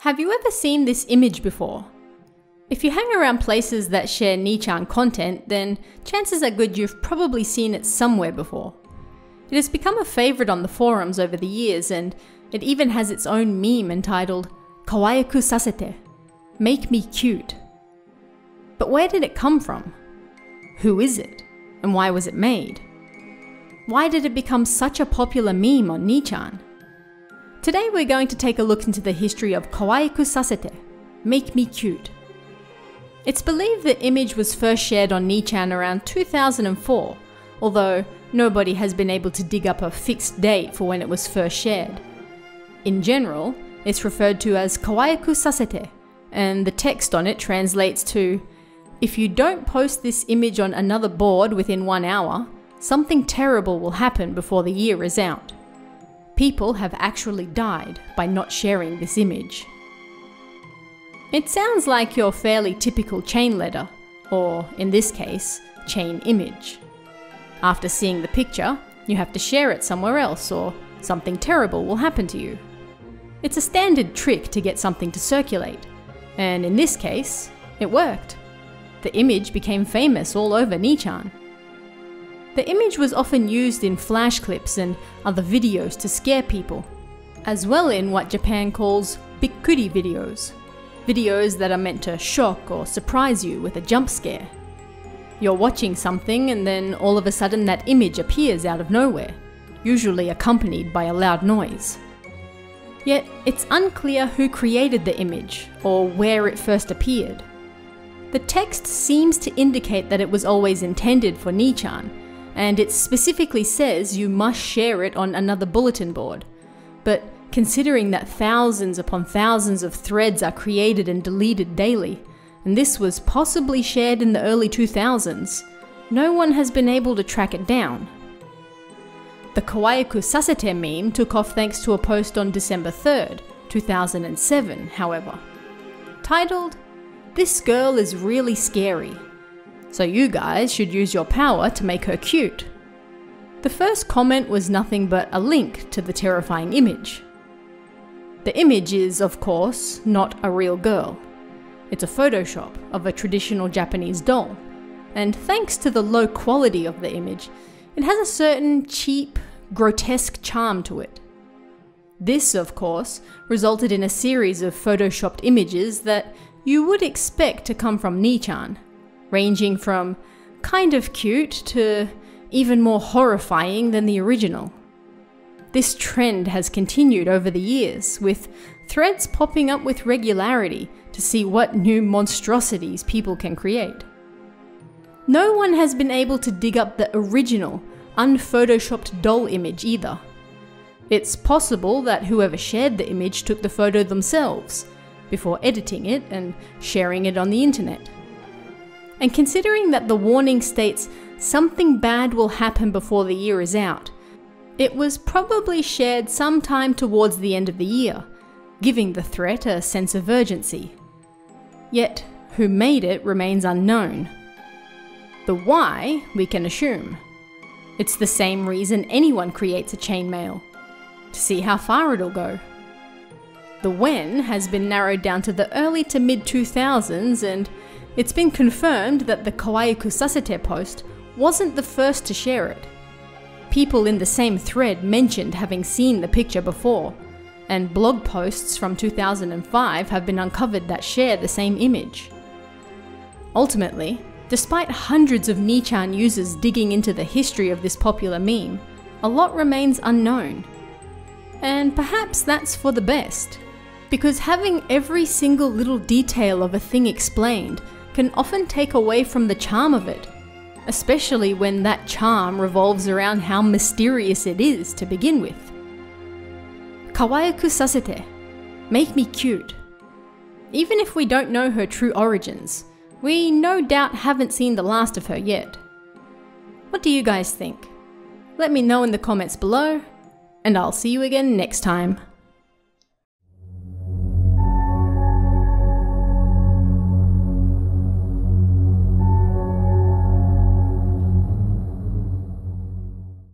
Have you ever seen this image before? If you hang around places that share 2chan content, then chances are good you've probably seen it somewhere before. It has become a favourite on the forums over the years, and it even has its own meme entitled Kawaiiku Sasete Make Me Cute. But where did it come from? Who is it? And why was it made? Why did it become such a popular meme on 2chan? Today we're going to take a look into the history of Kawaiiku Sasete, Make Me Cute. It's believed the image was first shared on 2chan around 2004, although nobody has been able to dig up a fixed date for when it was first shared. In general, it's referred to as Kawaiiku Sasete, and the text on it translates to If you don't post this image on another board within one hour, something terrible will happen before the year is out. People have actually died by not sharing this image. It sounds like your fairly typical chain letter, or in this case, chain image. After seeing the picture, you have to share it somewhere else, or something terrible will happen to you. It's a standard trick to get something to circulate, and in this case, it worked. The image became famous all over 2chan. The image was often used in flash clips and other videos to scare people, as well in what Japan calls bikkuri videos, videos that are meant to shock or surprise you with a jump scare. You're watching something and then all of a sudden that image appears out of nowhere, usually accompanied by a loud noise. Yet, it's unclear who created the image or where it first appeared. The text seems to indicate that it was always intended for 2chan, and it specifically says you must share it on another bulletin board. But considering that thousands upon thousands of threads are created and deleted daily, and this was possibly shared in the early 2000s, no one has been able to track it down. The Kawaiiku Sasete meme took off thanks to a post on December 3rd, 2007, however. Titled, This Girl is Really Scary, so you guys should use your power to make her cute. The first comment was nothing but a link to the terrifying image. The image is, of course, not a real girl. It's a Photoshop of a traditional Japanese doll, and thanks to the low quality of the image, it has a certain cheap, grotesque charm to it. This, of course, resulted in a series of photoshopped images that you would expect to come from 2chan, ranging from kind of cute to even more horrifying than the original. This trend has continued over the years, with threads popping up with regularity to see what new monstrosities people can create. No one has been able to dig up the original, unphotoshopped doll image either. It's possible that whoever shared the image took the photo themselves, before editing it and sharing it on the internet. And considering that the warning states something bad will happen before the year is out, it was probably shared sometime towards the end of the year, giving the threat a sense of urgency. Yet, who made it remains unknown. The why we can assume. It's the same reason anyone creates a chainmail to see how far it'll go. The when has been narrowed down to the early to mid 2000s and it's been confirmed that the Kawaiiku Sasete post wasn't the first to share it. People in the same thread mentioned having seen the picture before, and blog posts from 2005 have been uncovered that share the same image. Ultimately, despite hundreds of 2chan users digging into the history of this popular meme, a lot remains unknown. And perhaps that's for the best, because having every single little detail of a thing explained can often take away from the charm of it, especially when that charm revolves around how mysterious it is to begin with. Kawaiiku sasete, make me cute. Even if we don't know her true origins, we no doubt haven't seen the last of her yet. What do you guys think? Let me know in the comments below, and I'll see you again next time.